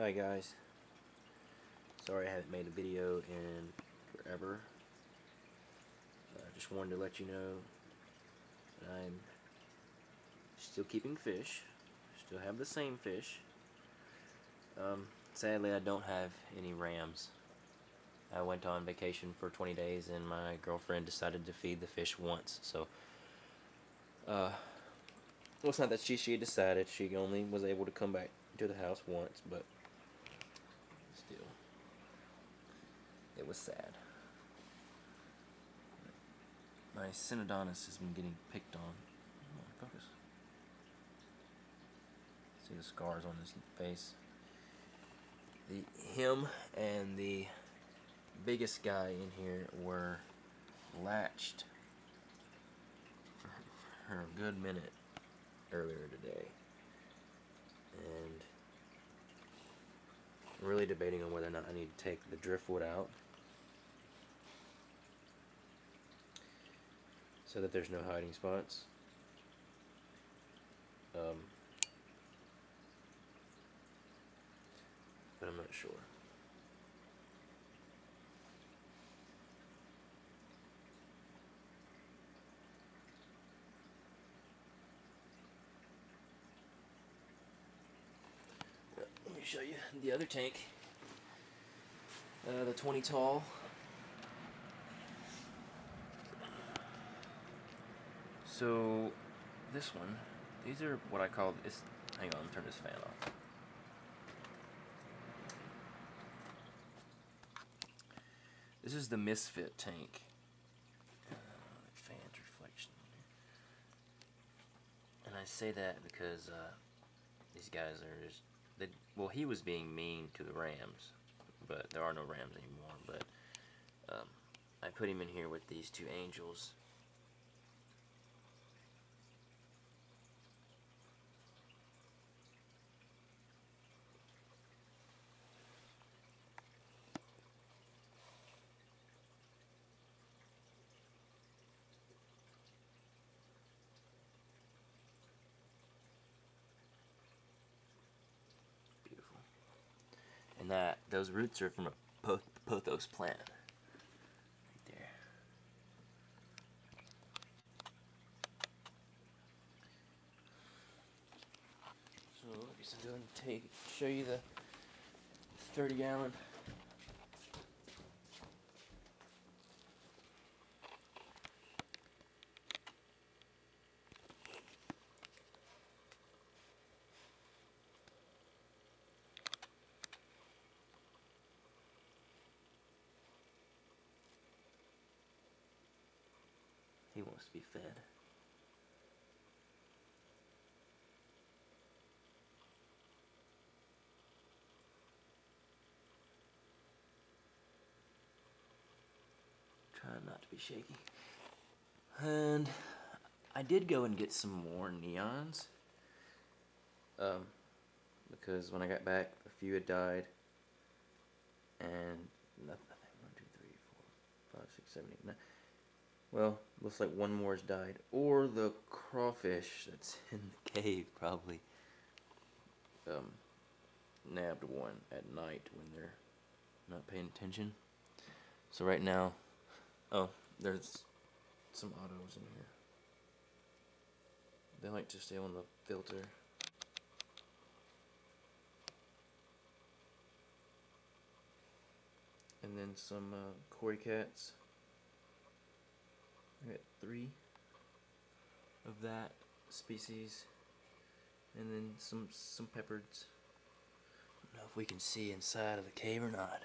Hi guys. Sorry I haven't made a video in forever. I uh, just wanted to let you know that I'm still keeping fish. Still have the same fish. Um, sadly I don't have any rams. I went on vacation for 20 days and my girlfriend decided to feed the fish once. So, uh, well, it's not that she, she decided. She only was able to come back to the house once, but still, it was sad. My Synodontis has been getting picked on. Focus. See the scars on his face. The him and the biggest guy in here were latched for, for a good minute earlier today. And I'm really debating on whether or not I need to take the driftwood out so that there's no hiding spots. Um, but I'm not sure. Let me show you the other tank. Uh, the 20 tall. So, this one, these are what I call this. Hang on, turn this fan off. This is the Misfit tank. Uh, fan's reflection. And I say that because uh, these guys are just they, well, he was being mean to the Rams, but there are no Rams anymore. But um, I put him in here with these two angels. And that those roots are from a pothos plant. Right there. So I guess I'll go and take show you the 30 gallon Wants to be fed. Trying not to be shaky. And I did go and get some more neons. Um, because when I got back, a few had died. And nothing. One, two, three, four, five, six, seven, eight, nine. Well, looks like one more has died. Or the crawfish that's in the cave probably um, nabbed one at night when they're not paying attention. So right now, oh, there's some autos in here. They like to stay on the filter. And then some uh, cats. I got three of that species, and then some some peppards. I don't know if we can see inside of the cave or not.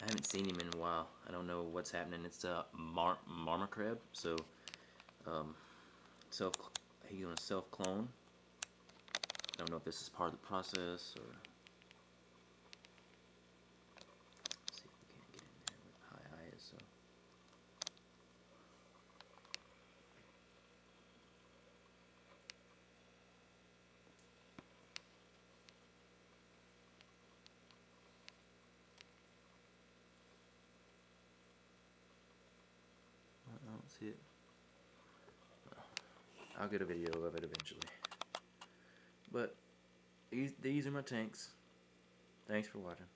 I haven't seen him in a while. I don't know what's happening. It's a mar marmorkrebs, so um, self he's gonna self clone. I don't know if this is part of the process or. Let's see if we can't get in there with high high is so. I don't see it. I'll get a video of it eventually. But these, these are my tanks. Thanks for watching.